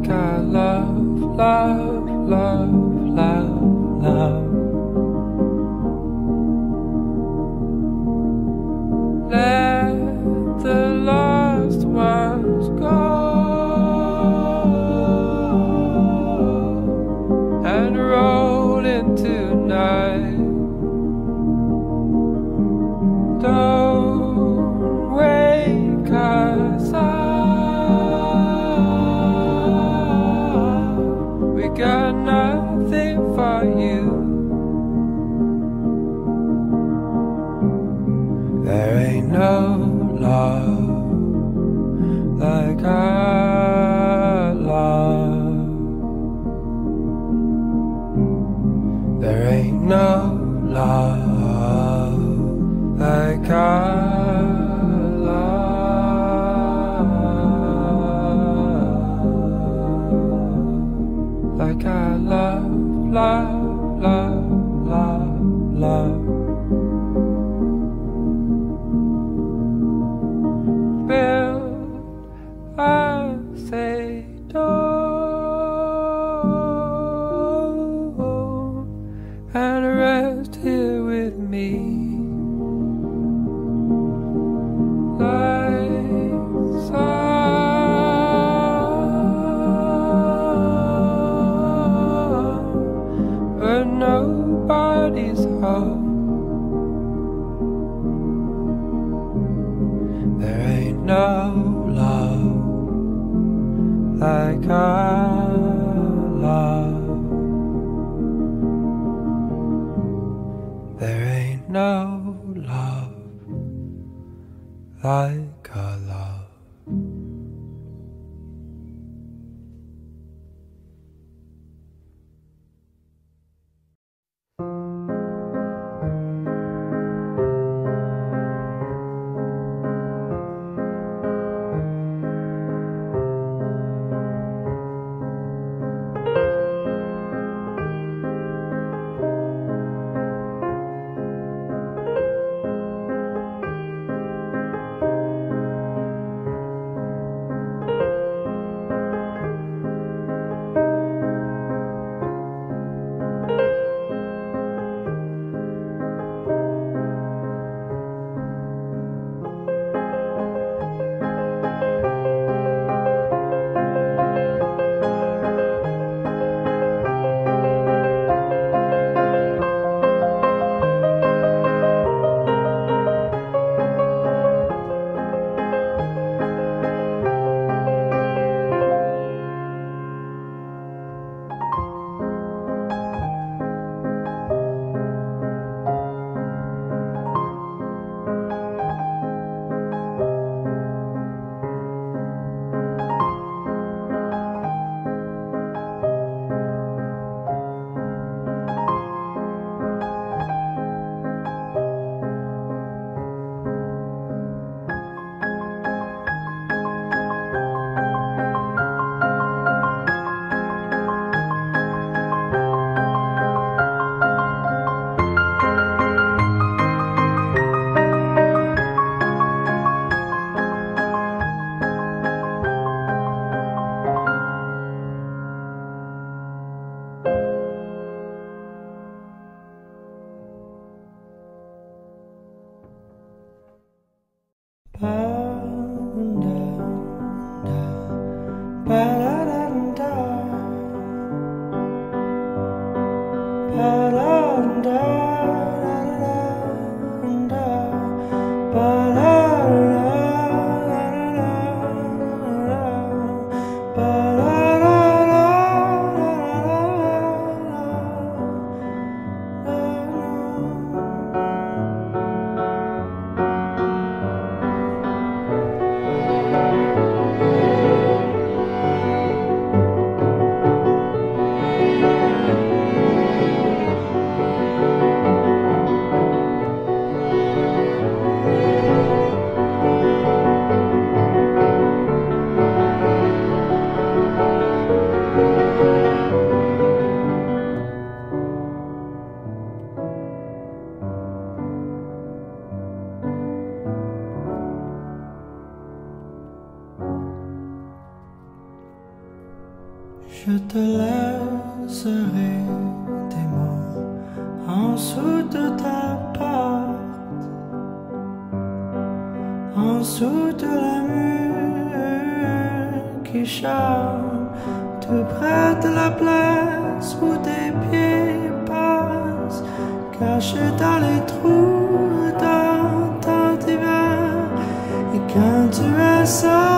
like I love, love, love, love, love. like I love, love, love, love, love. nobody's home. There ain't no love like our love. There ain't no love like. cache dans les trous d'un temps divin. Et quand tu es seul,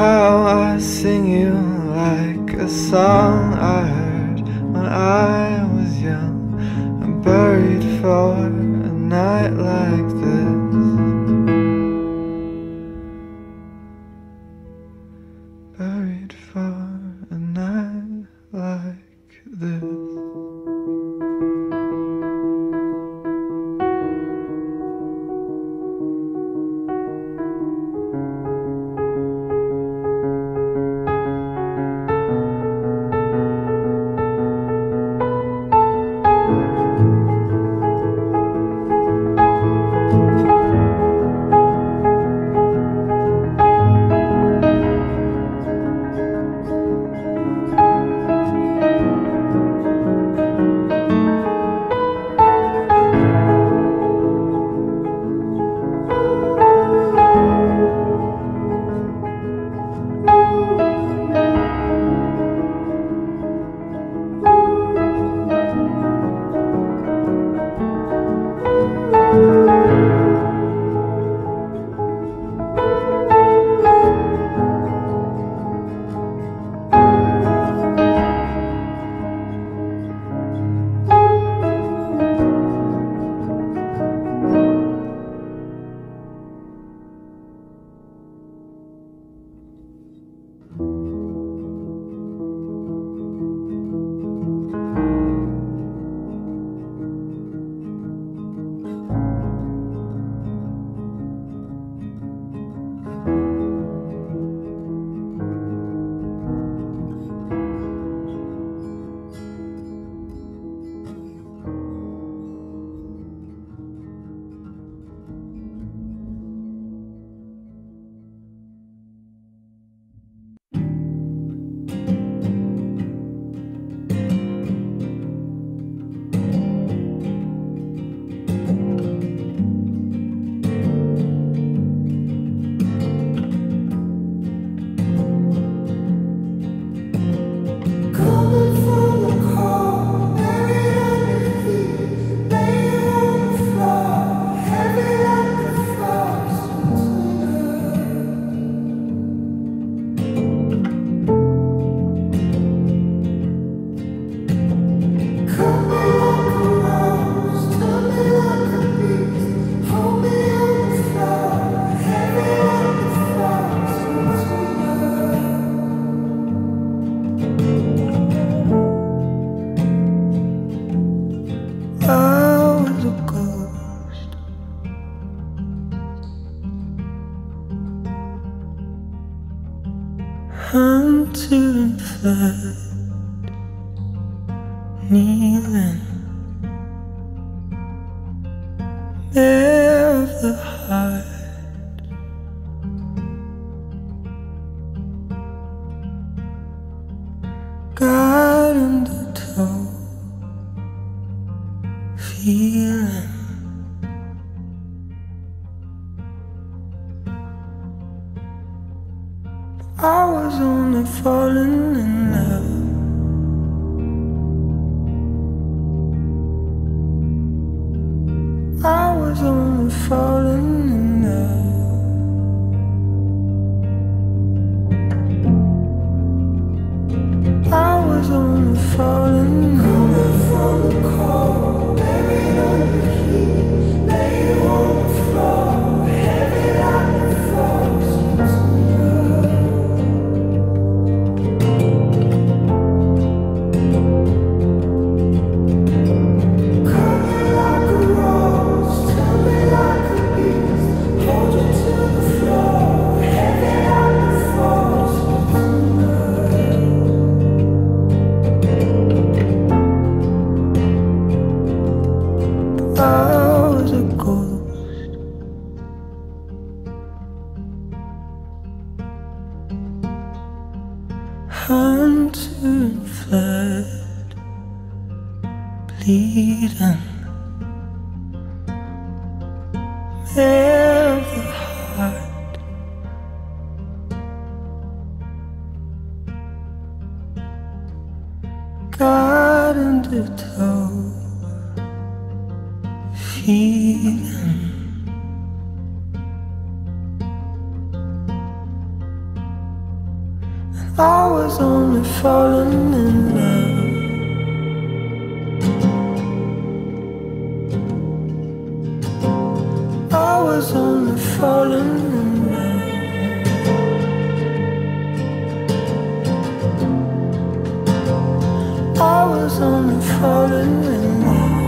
how I sing you like a song I heard when I was young. I'm buried for a night like this. If the heart. little feeling. And I was only falling in love. I was only falling goes on following me